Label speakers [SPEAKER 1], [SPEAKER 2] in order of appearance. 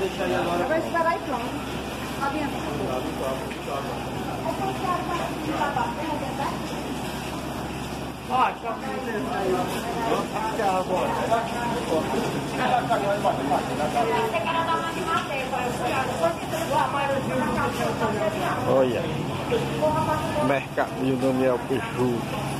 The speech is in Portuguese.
[SPEAKER 1] deixar aí agora.
[SPEAKER 2] Vai esperar aí pronto. Tá vendo? Ó, só
[SPEAKER 3] Olha. Mercadinho Daniel Peixu.